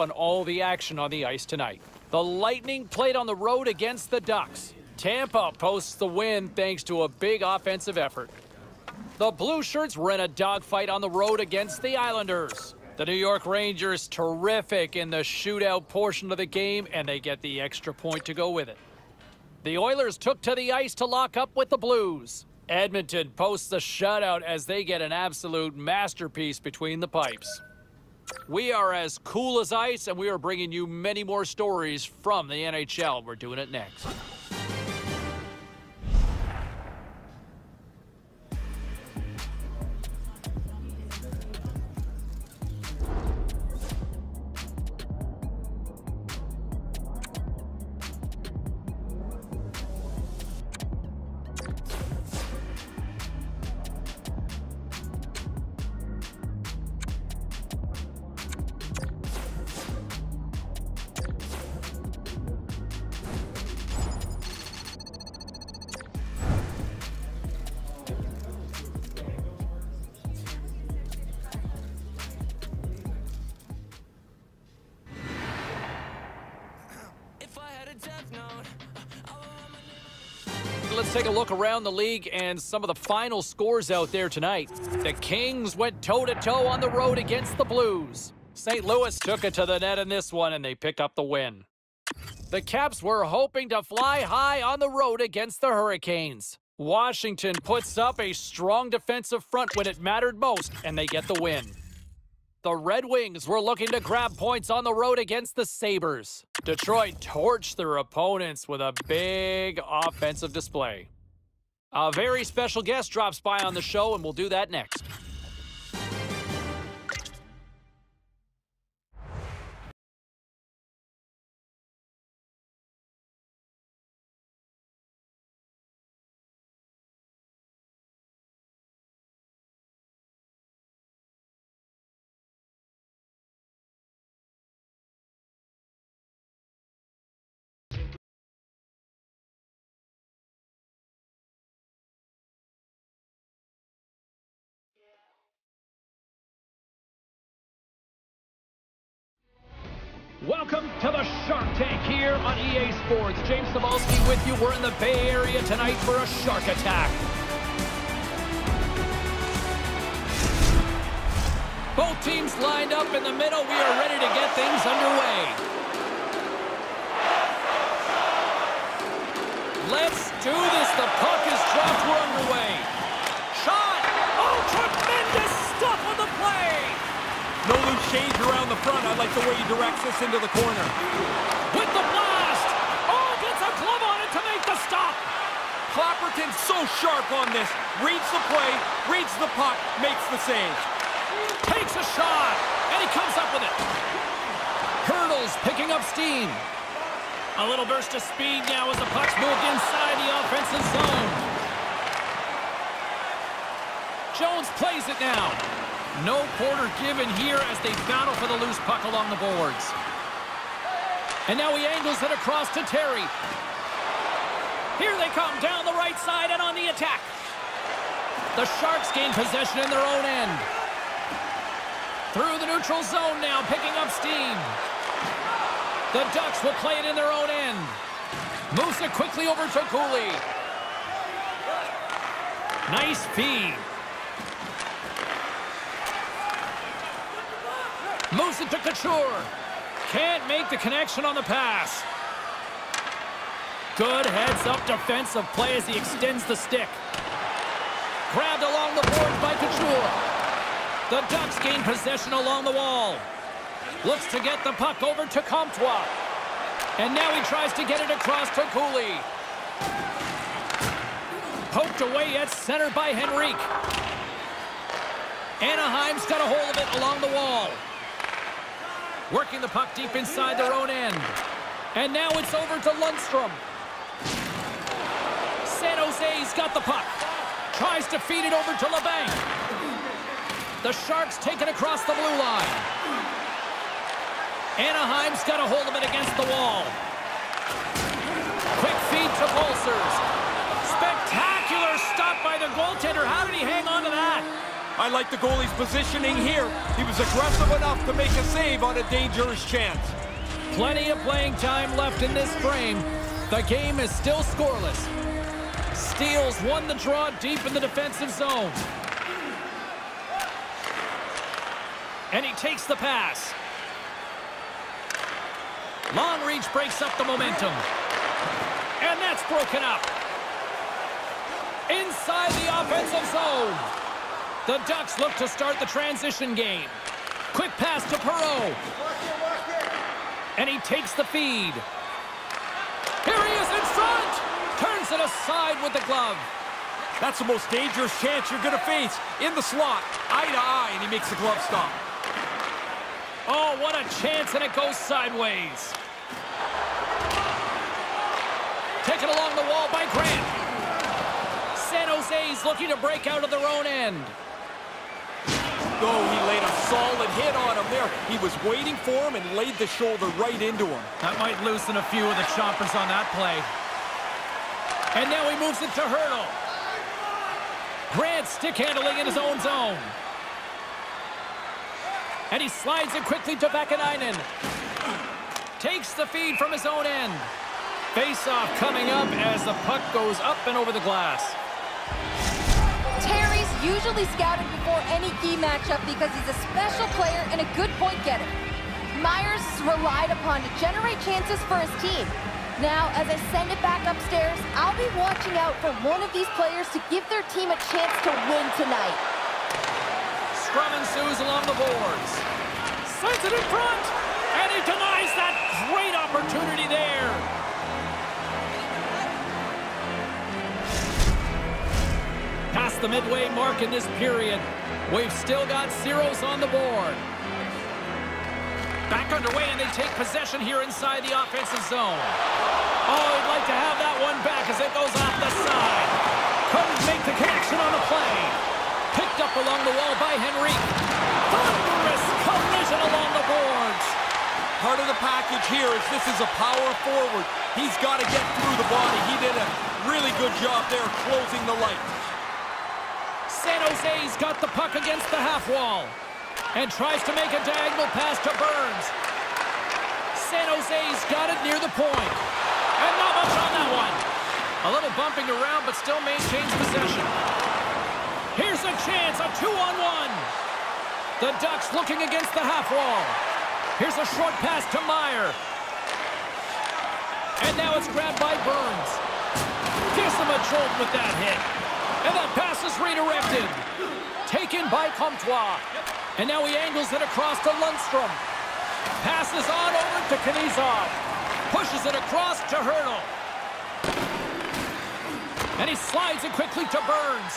on all the action on the ice tonight. The Lightning played on the road against the Ducks. Tampa posts the win thanks to a big offensive effort. The Blue Shirts were in a dogfight on the road against the Islanders. The New York Rangers terrific in the shootout portion of the game, and they get the extra point to go with it. The Oilers took to the ice to lock up with the Blues. Edmonton posts the shutout as they get an absolute masterpiece between the pipes. We are as cool as ice, and we are bringing you many more stories from the NHL. We're doing it next. Let's take a look around the league and some of the final scores out there tonight. The Kings went toe-to-toe on the road against the Blues. St. Louis took it to the net in this one, and they pick up the win. The Caps were hoping to fly high on the road against the Hurricanes. Washington puts up a strong defensive front when it mattered most, and they get the win. The Red Wings were looking to grab points on the road against the Sabres. Detroit torched their opponents with a big offensive display. A very special guest drops by on the show, and we'll do that next. Welcome to the Shark Tank here on EA Sports. James Cybulski with you. We're in the Bay Area tonight for a shark attack. Both teams lined up in the middle. We are ready to get things underway. Let's do this. The puck is dropped. We're underway. Shot! Oh, tremendous stuff on the play! No change around the front. I like the way he directs this into the corner. With the blast! Oh, gets a glove on it to make the stop! Clapperton's so sharp on this. Reads the play, reads the puck, makes the save. Takes a shot, and he comes up with it. Hurdles picking up steam. A little burst of speed now as the puck's moved inside the offensive zone. Jones plays it now. No quarter given here as they battle for the loose puck along the boards. And now he angles it across to Terry. Here they come down the right side and on the attack. The Sharks gain possession in their own end. Through the neutral zone now, picking up steam. The Ducks will play it in their own end. Moves it quickly over to Cooley. Nice feed. Moves it to Couture. Can't make the connection on the pass. Good heads-up defensive play as he extends the stick. Grabbed along the boards by Couture. The Ducks gain possession along the wall. Looks to get the puck over to Comtois. And now he tries to get it across to Cooley. Poked away at center by Henrique. Anaheim's got a hold of it along the wall. Working the puck deep inside their own end. And now it's over to Lundstrom. San Jose's got the puck. Tries to feed it over to Labanc. The Sharks take it across the blue line. Anaheim's got a hold of it against the wall. Quick feed to Balcers. Spectacular stop by the goaltender. How did he hang on to that? I like the goalie's positioning here. He was aggressive enough to make a save on a dangerous chance. Plenty of playing time left in this frame. The game is still scoreless. Steals won the draw deep in the defensive zone. And he takes the pass. Long reach breaks up the momentum. And that's broken up. Inside the offensive zone. The Ducks look to start the transition game. Quick pass to Perreault. And he takes the feed. Here he is in front. Turns it aside with the glove. That's the most dangerous chance you're going to face. In the slot, eye to eye, and he makes the glove stop. Oh, what a chance, and it goes sideways. Taken along the wall by Grant. San Jose's looking to break out of their own end. Oh, he laid a solid hit on him there. He was waiting for him and laid the shoulder right into him. That might loosen a few of the choppers on that play. And now he moves it to Hurdle. Grant stick handling in his own zone. And he slides it quickly to Vaakanainen. Takes the feed from his own end. Face-off coming up as the puck goes up and over the glass. Usually scouted before any key matchup because he's a special player and a good point getter. Myers is relied upon to generate chances for his team. Now, as I send it back upstairs, I'll be watching out for one of these players to give their team a chance to win tonight. Scrum ensues along the boards. Sends it in front, and he denies that great opportunity there. The midway mark in this period, we've still got zeros on the board. Back underway, and they take possession here inside the offensive zone. Oh, he'd like to have that one back as it goes off the side. Couldn't make the connection on the play. Picked up along the wall by Henrique. Thunderous collision along the boards. Part of the package here is this is a power forward. He's got to get through the body. He did a really good job there closing the light. San Jose's got the puck against the half wall and tries to make a diagonal pass to Burns. San Jose's got it near the point. And not much on that one. A little bumping around, but still maintains possession. Here's a chance, a two-on-one. The Ducks looking against the half wall. Here's a short pass to Meier. And now it's grabbed by Burns. Gives him a jolt with that hit. And that pass is redirected. Taken by Comtois. And now he angles it across to Lundstrom. Passes on over to Knyzhov. Pushes it across to Hertl. And he slides it quickly to Burns.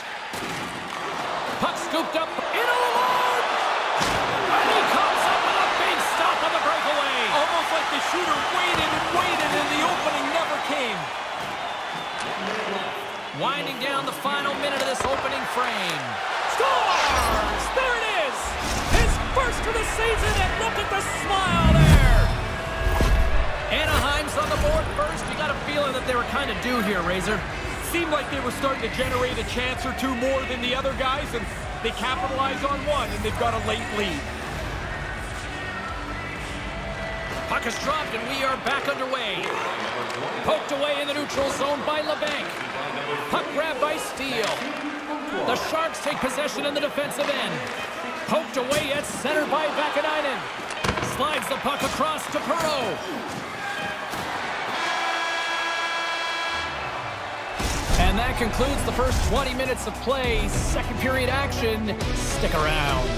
Puck scooped up In line. And he comes up with a big stop on the breakaway. Almost like the shooter waited and waited and the opening never came. Winding down the final minute of this opening frame. Scores! There it is! His first of the season, and look at the smile there! Anaheim's on the board first. You got a feeling that they were kind of due here, Razor. Seemed like they were starting to generate a chance or two more than the other guys, and they capitalized on one, and they've got a late lead. Puck is dropped, and we are back underway. Poked away in the neutral zone by Labanc. Puck grabbed by Steele. The Sharks take possession in the defensive end. Poked away at center by Vaakanainen. Slides the puck across to Perreault. And that concludes the first 20 minutes of play. Second period action. Stick around.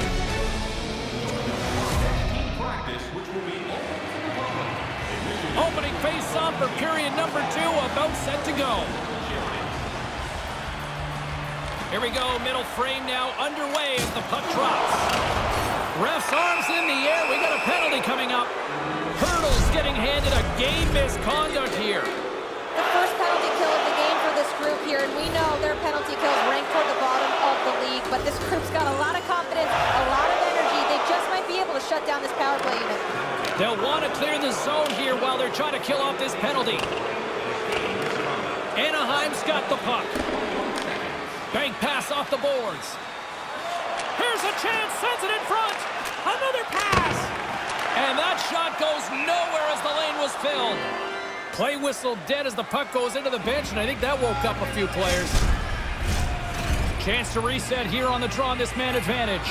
Opening face-off for period number two, about set to go. Here we go, middle frame now underway as the puck drops. Ref's arms in the air, we got a penalty coming up. Hurdles getting handed a game misconduct here. The first penalty kill of the game for this group here, and we know their penalty kills rank toward the bottom of the league, but this group's got a lot of confidence, a lot of energy. They just might be able to shut down this power play unit. They'll want to clear the zone here while they're trying to kill off this penalty. Anaheim's got the puck. Bank pass off the boards. Here's a chance, sends it in front. Another pass. And that shot goes nowhere as the lane was filled. Play whistle dead as the puck goes into the bench, and I think that woke up a few players. Chance to reset here on the draw on this man advantage.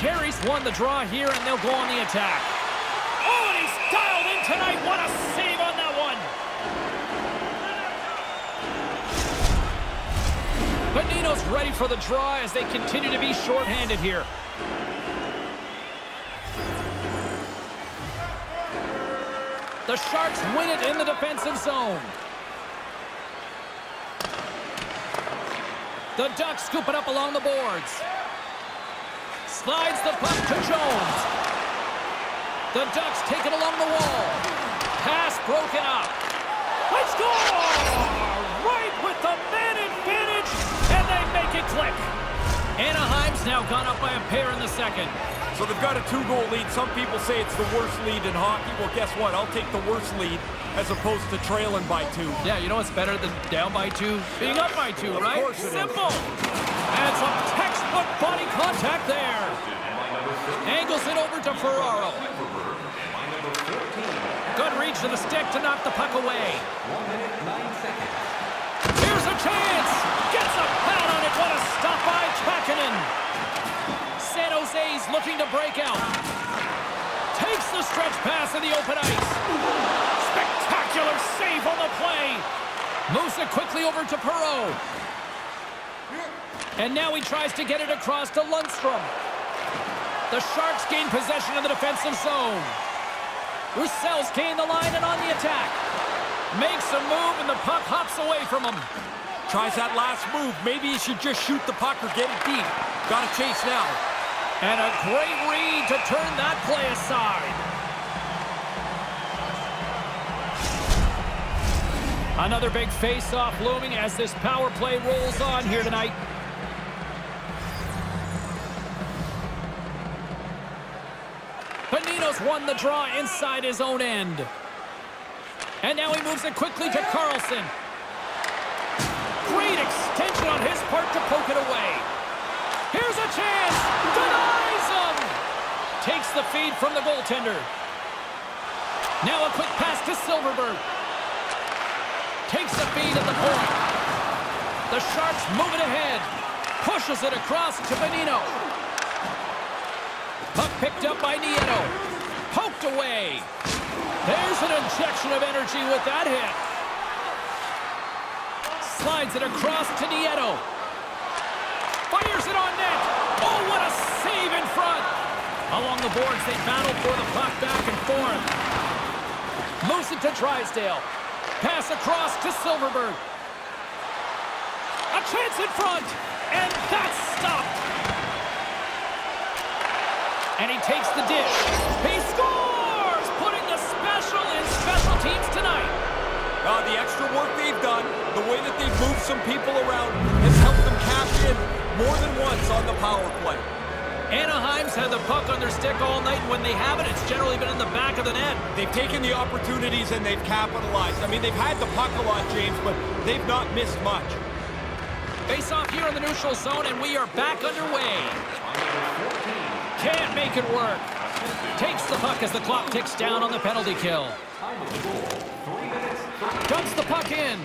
Carey's won the draw here, and they'll go on the attack. Oh, and he's dialed in tonight. What a save on that one. Bonino's ready for the draw as they continue to be shorthanded here. The Sharks win it in the defensive zone. The Ducks scoop it up along the boards. Slides the puck to Jones. The Ducks take it along the wall. Pass broken up. Let's go! Right with the man advantage, and they make it click. Anaheim's now gone up by a pair in the second. So they've got a two-goal lead. Some people say it's the worst lead in hockey. Well, guess what? I'll take the worst lead as opposed to trailing by two. Yeah, you know what's better than down by two? Being up by two, Of right? course it is. Simple. And some textbook body contact there. Angles it over to Ferraro. Good reach to the stick to knock the puck away. Here's a chance. Gets a pad on it. What a stop by Kahkonen. San Jose's looking to break out. Takes the stretch pass in the open ice. Spectacular save on the play. Moves it quickly over to Perreault. And now he tries to get it across to Lundstrom. The Sharks gain possession in the defensive zone. Roussel's gain the line and on the attack. Makes a move and the puck hops away from him. Tries that last move. Maybe he should just shoot the puck or get it deep. Got to chase now. And a great read to turn that play aside. Another big face-off looming as this power play rolls on here tonight. Won the draw inside his own end. And now he moves it quickly to Karlsson. Great extension on his part to poke it away. Here's a chance. Denies him. Takes the feed from the goaltender. Now a quick pass to Silfverberg. Takes the feed at the point. The Sharks move it ahead. Pushes it across to Bonino. Puck picked up by Nieto. Poked away. There's an injection of energy with that hit. Slides it across to Nieto. Fires it on net. Oh, what a save in front. Along the boards, they battle for the puck back and forth. Moves it to Drysdale. Pass across to Silfverberg. A chance in front. And that's stopped. And he takes the dish. Uh, the extra work they've done, the way that they've moved some people around, has helped them cash in more than once on the power play. Anaheim's had the puck on their stick all night, and when they have it, it's generally been in the back of the net. They've taken the opportunities and they've capitalized. I mean, they've had the puck a lot, James, but they've not missed much. Face off here in the neutral zone, and we are back underway. Can't make it work. Takes the puck as the clock ticks down on the penalty kill. Dumps the puck in.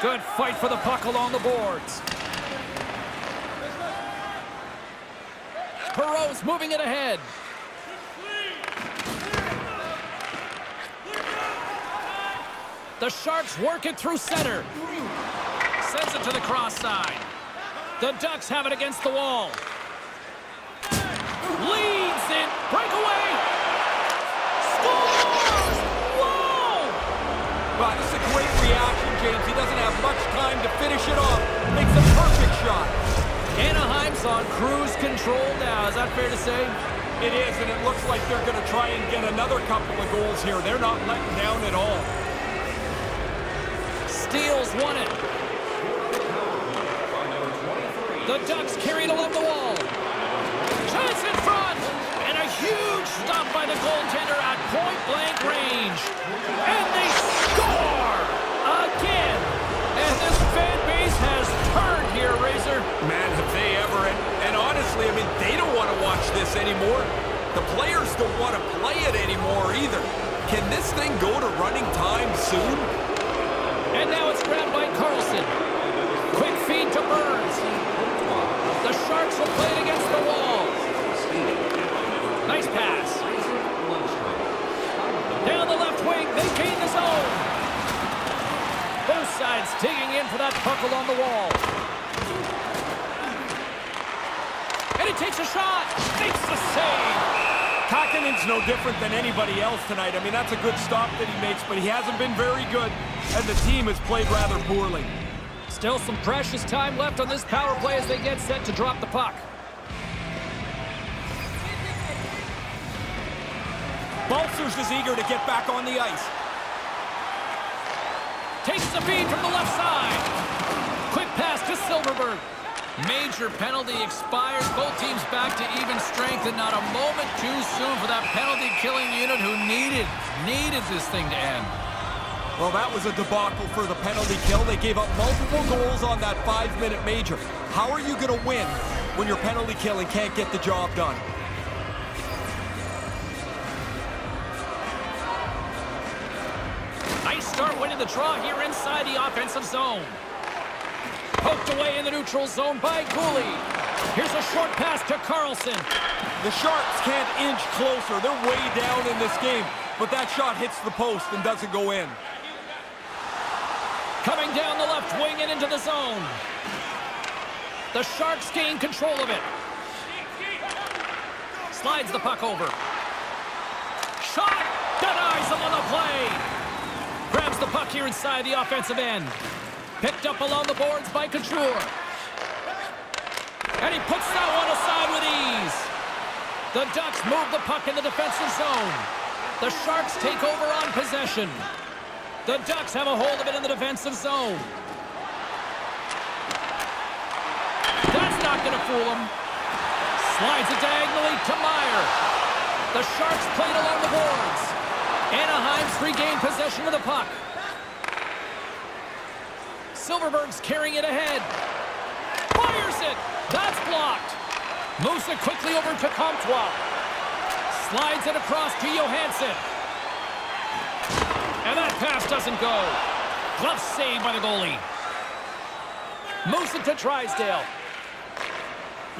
Good fight for the puck along the boards. Perreault's moving it ahead. The Sharks work it through center. Sends it to the cross side. The Ducks have it against the wall. Leads in. Breakaway. Wow, this is a great reaction, James. He doesn't have much time to finish it off. Makes a perfect shot. Anaheim's on cruise control now. Is that fair to say? It is, and it looks like they're going to try and get another couple of goals here. They're not letting down at all. Steals won it. The Ducks carried along the wall. Chance in front. And a huge stop by the goaltender at point-blank range. And they honestly, I mean, they don't want to watch this anymore. The players don't want to play it anymore either. Can this thing go to running time soon? And now it's grabbed by Karlsson. Quick feed to Burns. The Sharks will play it against the wall. Nice pass. Down the left wing, they gain the zone. Both sides digging in for that puck along the wall. And he takes a shot. Makes the save. Kahkonen's no different than anybody else tonight. I mean, that's a good stop that he makes, but he hasn't been very good, and the team has played rather poorly. Still some precious time left on this power play as they get set to drop the puck. Balcers is eager to get back on the ice. Takes the feed from the left side. Quick pass to Silfverberg. Major penalty expires. Both teams back to even strength and not a moment too soon for that penalty-killing unit who needed, needed this thing to end. Well, that was a debacle for the penalty kill. They gave up multiple goals on that five-minute major. How are you going to win when your penalty killing can't get the job done? Nice start winning the draw here inside the offensive zone. Poked away in the neutral zone by Guhle. Here's a short pass to Karlsson. The Sharks can't inch closer. They're way down in this game, but that shot hits the post and doesn't go in. Coming down the left wing and into the zone. The Sharks gain control of it. Slides the puck over. Shot! Denies him on the play. Grabs the puck here inside the offensive end. Picked up along the boards by Couture. And he puts that one aside with ease. The Ducks move the puck in the defensive zone. The Sharks take over on possession. The Ducks have a hold of it in the defensive zone. That's not going to fool him. Slides it diagonally to Meier. The Sharks played along the boards. Anaheim's regained possession of the puck. Silfverberg's carrying it ahead. Fires it. That's blocked. Moves it quickly over to Comtois. Slides it across to Johansson. And that pass doesn't go. Glove saved by the goalie. Moves it to Drysdale.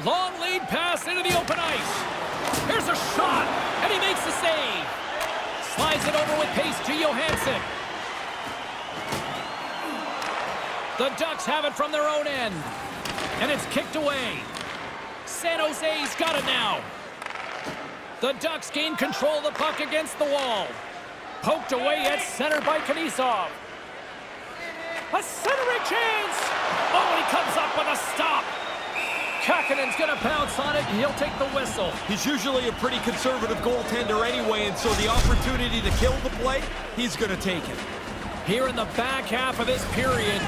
Long lead pass into the open ice. Here's a shot, and he makes the save. Slides it over with pace to Johansson. The Ducks have it from their own end. And it's kicked away. San Jose's got it now. The Ducks gain control of the puck against the wall. Poked away at center by Knyzhov. A centering chance! Oh, and he comes up with a stop. Kahkonen's going to pounce on it, and he'll take the whistle. He's usually a pretty conservative goaltender anyway, and so the opportunity to kill the play, he's going to take it. Here in the back half of this period,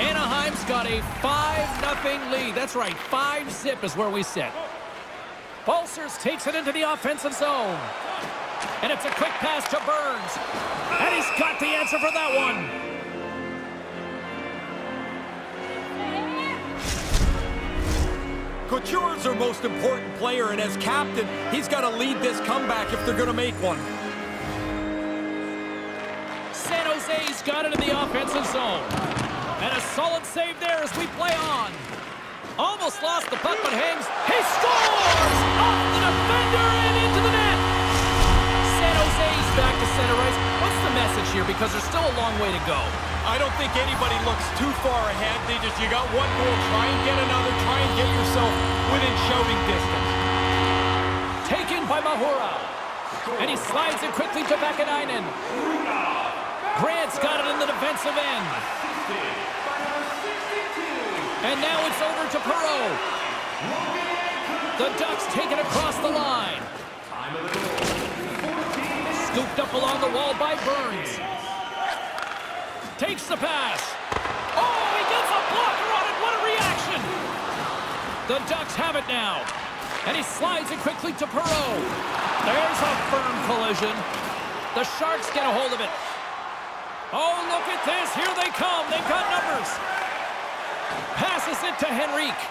Anaheim's got a 5-0 lead. That's right, 5-zip is where we sit. Balcers takes it into the offensive zone. And it's a quick pass to Burns. And he's got the answer for that one. Couture's their most important player, and as captain, he's got to lead this comeback if they're going to make one. San Jose's got it in the offensive zone. And a solid save there as we play on. Almost lost the puck, but hangs. He scores! Off the defender and into the net! San Jose's back to center ice. What's the message here? Because there's still a long way to go. I don't think anybody looks too far ahead. They just, you got one goal, try and get another, try and get yourself within shouting distance. Taken by Mahura. And he slides it quickly to Vaakanainen. Grant's got it in the defensive end. And now it's over to Perreault. The Ducks take it across the line. Scooped up along the wall by Burns. Takes the pass. Oh, he gets a blocker on it. What a reaction. The Ducks have it now. And he slides it quickly to Perreault. There's a firm collision. The Sharks get a hold of it. Oh, look at this. Here they come. They've got numbers. Passes it to Henrique.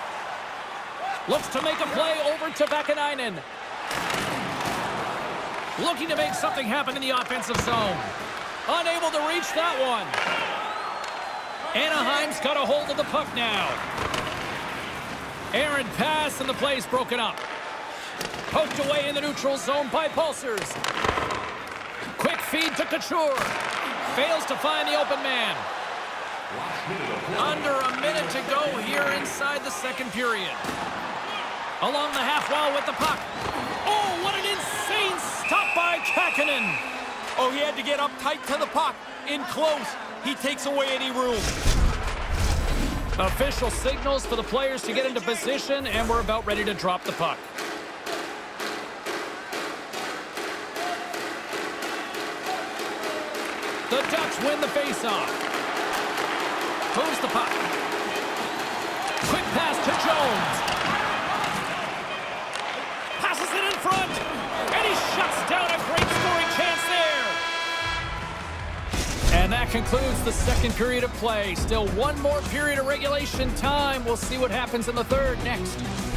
Looks to make a play over to Vaakanainen. Looking to make something happen in the offensive zone. Unable to reach that one. Anaheim's got a hold of the puck now. Aaron pass and the play's broken up. Poked away in the neutral zone by Balcers. Quick feed to Couture. Fails to find the open man. Under a minute to go here inside the second period. Along the half wall with the puck. Oh, what an insane stop by Kahkonen. Oh, he had to get up tight to the puck. In close. He takes away any room. Official signals for the players to get into position, and we're about ready to drop the puck. Win the faceoff. Moves the puck. Quick pass to Jones. Passes it in front. And he shuts down a great scoring chance there. And that concludes the second period of play. Still one more period of regulation time. We'll see what happens in the third next.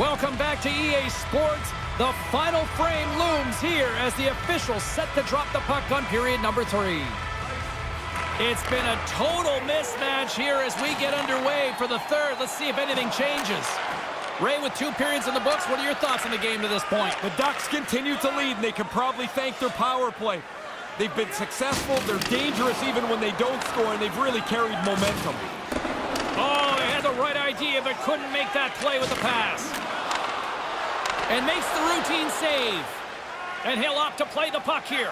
Welcome back to EA Sports. The final frame looms here as the officials set to drop the puck on period number three. It's been a total mismatch here as we get underway for the third. Let's see if anything changes. Ray, with two periods in the books, what are your thoughts on the game to this point? The Ducks continue to lead, and they can probably thank their power play. They've been successful, they're dangerous even when they don't score, and they've really carried momentum. Had the right idea, but couldn't make that play with the pass. And makes the routine save. And he'll opt to play the puck here.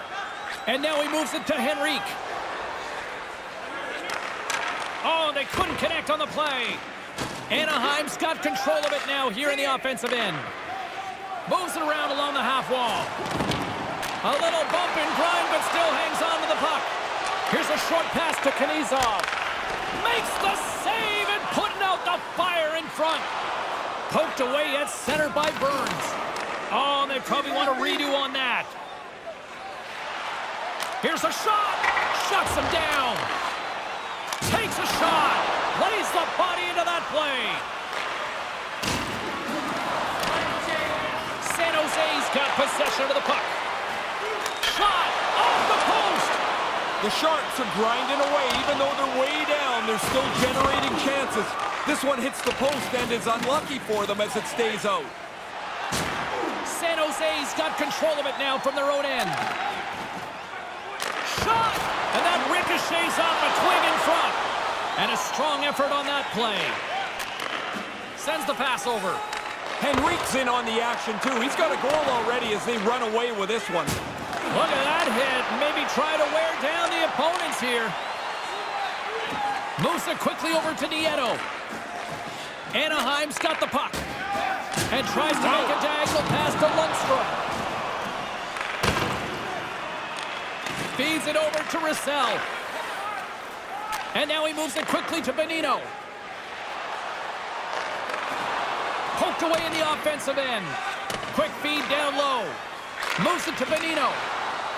And now he moves it to Henrique. Oh, they couldn't connect on the play. Anaheim's got control of it now here in the offensive end. Moves it around along the half wall. A little bump and grind, but still hangs on to the puck. Here's a short pass to Knyzhov. Makes the save and putting out the fire in front. Poked away at center by Burns. Oh, they probably want to redo on that. Here's a shot. Shuts him down. Takes a shot. Plays the body into that play. San Jose's got possession of the puck. Shot off the post. The Sharks are grinding away. Even though they're way down, they're still generating chances. This one hits the post and is unlucky for them as it stays out. San Jose's got control of it now from their own end. Shot! And that ricochets off a twig in front. And a strong effort on that play. Sends the pass over. Henrique's in on the action, too. He's got a goal already as they run away with this one. Look at that hit. Maybe try to wear down the opponents here. Moves it quickly over to Nieto. Anaheim's got the puck. And tries to make a diagonal pass to Lundstrom. Feeds it over to Roussel. And now he moves it quickly to Bonino. Poked away in the offensive end. Quick feed down low. Moves it to Bonino.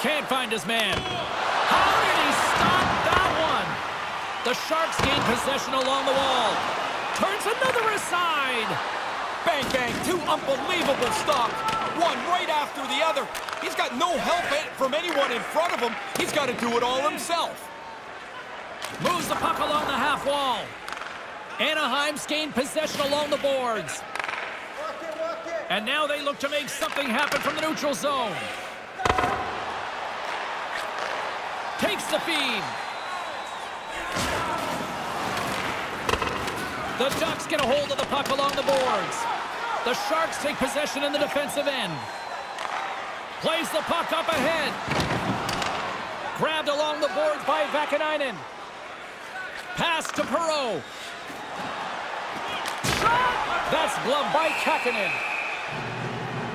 Can't find his man. How did he stop that one? The Sharks gain possession along the wall. Turns another aside. Bang, bang, two unbelievable stops. One right after the other. He's got no help eh, from anyone in front of him. He's got to do it all himself. Moves the puck along the half wall. Anaheim's gained possession along the boards. And now they look to make something happen from the neutral zone. Takes the feed. The Ducks get a hold of the puck along the boards. The Sharks take possession in the defensive end. Plays the puck up ahead. Grabbed along the boards by Vaakanainen. Pass to. Shot! That's gloved by Kahkonen.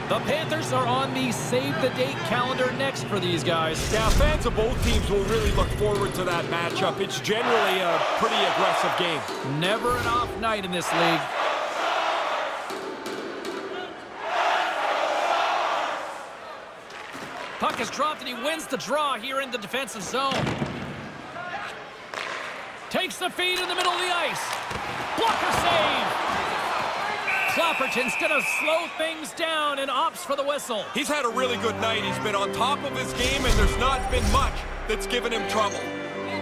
The Panthers are on the save-the-date calendar next for these guys. Yeah, fans of both teams will really look forward to that matchup. It's generally a pretty aggressive game. Never an off night in this league. Puck is dropped and he wins the draw here in the defensive zone. Takes the feed in the middle of the ice. Blocker save. Clapperton's going to slow things down and opts for the whistle. He's had a really good night. He's been on top of his game, and there's not been much that's given him trouble.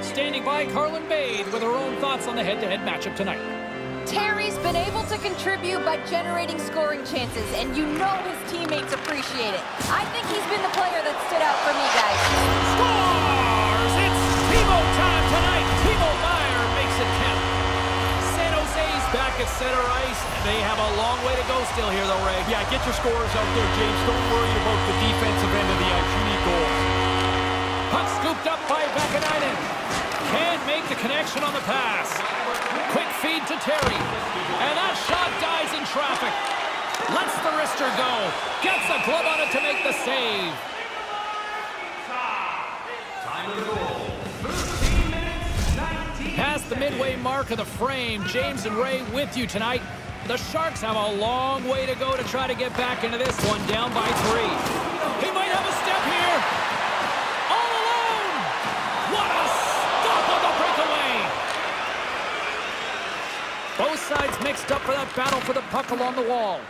Standing by, Carlin Bade with her own thoughts on the head-to-head -head matchup tonight. Terry's been able to contribute by generating scoring chances, and you know his teammates appreciate it. I think he's been the player that stood out for me, guys. Long way to go still here, though, Ray. Yeah, get your scores out there, James. Don't worry about the defensive end of the ice. You need goals. Puck scooped up by Vaakanainen. Can't make the connection on the pass. Quick feed to Terry. And that shot dies in traffic. Lets the wrister go. Gets a glove on it to make the save. Past the midway mark of the frame, James and Ray with you tonight. The Sharks have a long way to go to try to get back into this one, down by three. He might have a step here. All alone. What a stop on the breakaway. Both sides mixed up for that battle for the puck along the wall.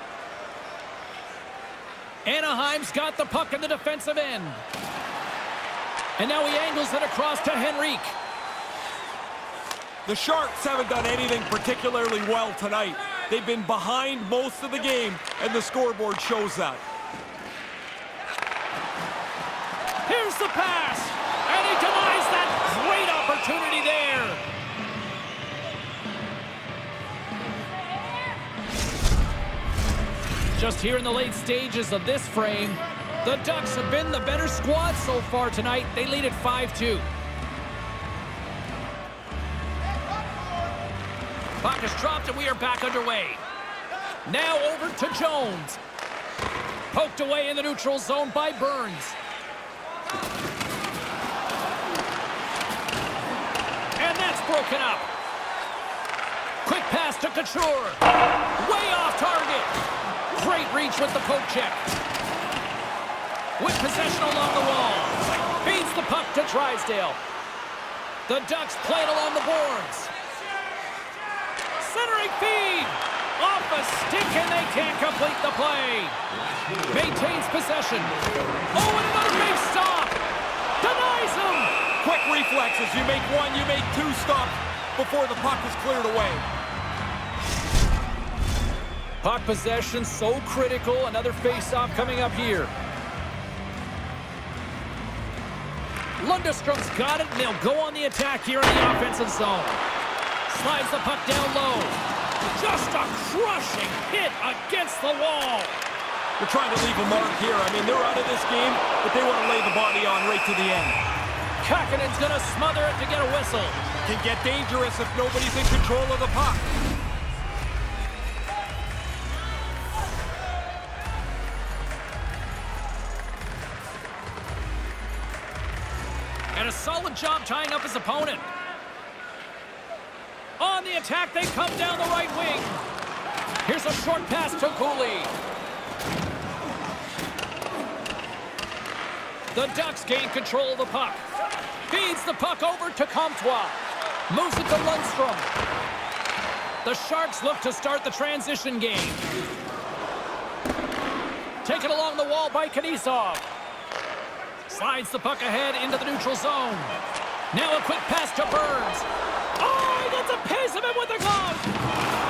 Anaheim's got the puck in the defensive end. And now he angles it across to Henrique. The Sharks haven't done anything particularly well tonight. They've been behind most of the game, and the scoreboard shows that. Here's the pass, and he denies that great opportunity there. Just here in the late stages of this frame, the Ducks have been the better squad so far tonight. They lead at 5-2. Puck is dropped and we are back underway. Now over to Jones. Poked away in the neutral zone by Burns. And that's broken up. Quick pass to Couture. Way off target. Great reach with the poke check. With possession along the wall. Feeds the puck to Drysdale. The Ducks play it along the boards. Feed. Off a stick and they can't complete the play. Maintains possession. Oh, and another big stop. Denies him. Quick reflexes. You make one, you make two stops before the puck is cleared away. Puck possession so critical. Another face-off coming up here. Lundstrom's got it, and they'll go on the attack here in the offensive zone. Slides the puck down low. Just a crushing hit against the wall. They're trying to leave a mark here. I mean, they're out of this game, but they want to lay the body on right to the end. Kahkonen's going to smother it to get a whistle. Can get dangerous if nobody's in control of the puck. And a solid job tying up his opponent. On the attack, they come down the right wing. Here's a short pass to Cooley. The Ducks gain control of the puck. Feeds the puck over to Comtois. Moves it to Lundstrom. The Sharks look to start the transition game. Taken along the wall by Knyzhov. Slides the puck ahead into the neutral zone. Now a quick pass to Burns. A piece of it with the glove.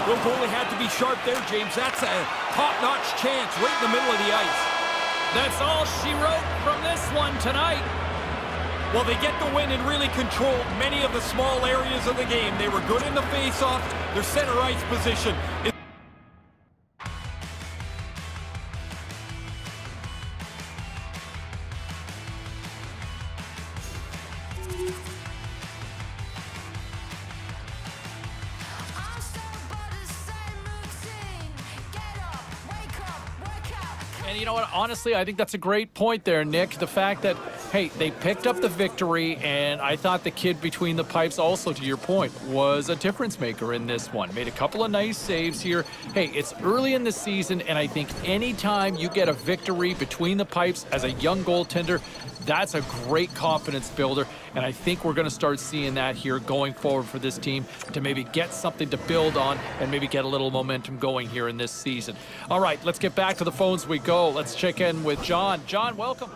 Well, goalie had to be sharp there, James. That's a top-notch chance right in the middle of the ice. That's all she wrote from this one tonight. Well, they get the win and really controlled many of the small areas of the game. They were good in the face-off. Their center ice position Honestly, I think that's a great point there, Nick. The fact that, hey, they picked up the victory, and I thought the kid between the pipes, also to your point, was a difference maker in this one. Made a couple of nice saves here. Hey, it's early in the season, and I think anytime you get a victory between the pipes as a young goaltender, that's a great confidence builder, and I think we're going to start seeing that here going forward for this team to maybe get something to build on and maybe get a little momentum going here in this season. All right, let's get back to the phones we go. Let's check in with John. John, welcome.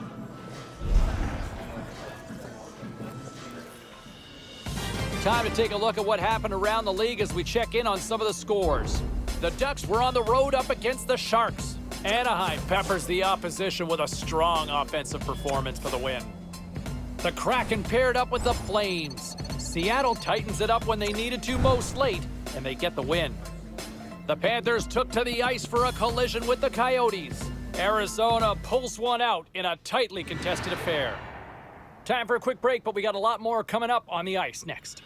Time to take a look at what happened around the league as we check in on some of the scores. The Ducks were on the road up against the Sharks. Anaheim peppers the opposition with a strong offensive performance for the win. The Kraken paired up with the Flames. Seattle tightens it up when they needed to most late, and they get the win. The Panthers took to the ice for a collision with the Coyotes. Arizona pulls one out in a tightly contested affair. Time for a quick break, but we got a lot more coming up on the ice next.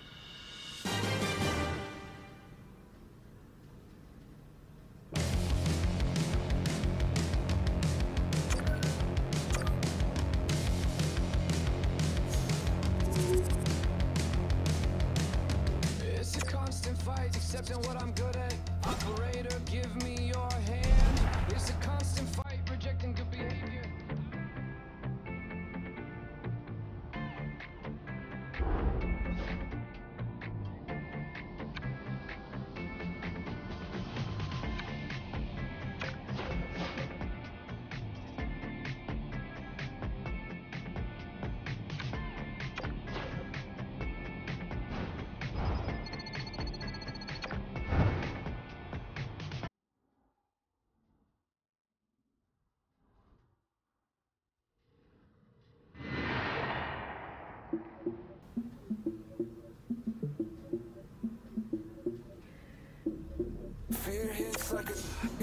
Fear hits like a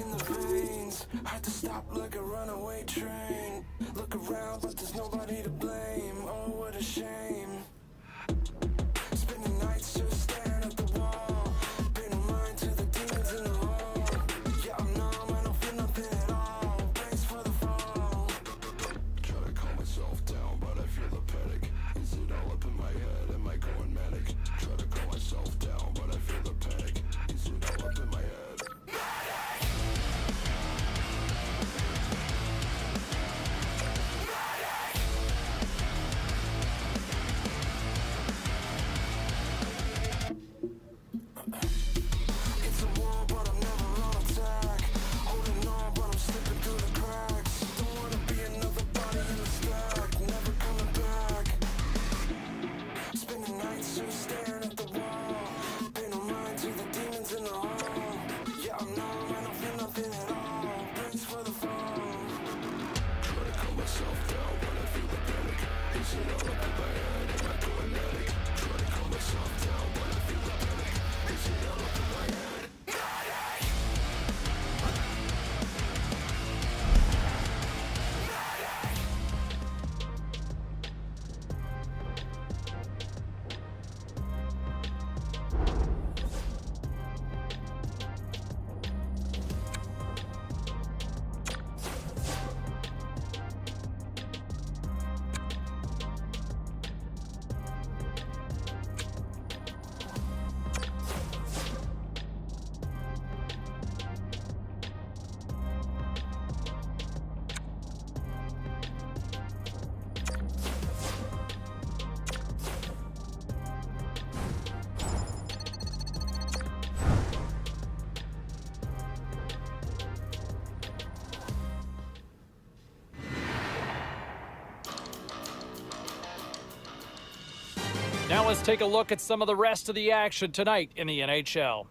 in the veins. Had to stop like a runaway train. Now let's take a look at some of the rest of the action tonight in the NHL.